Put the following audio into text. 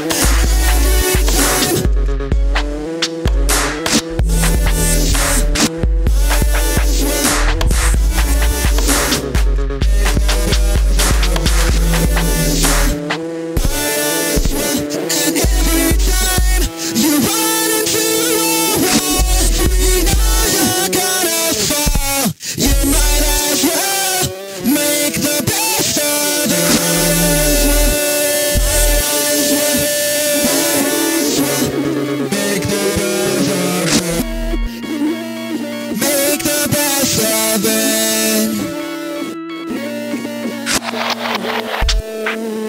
Yeah. you.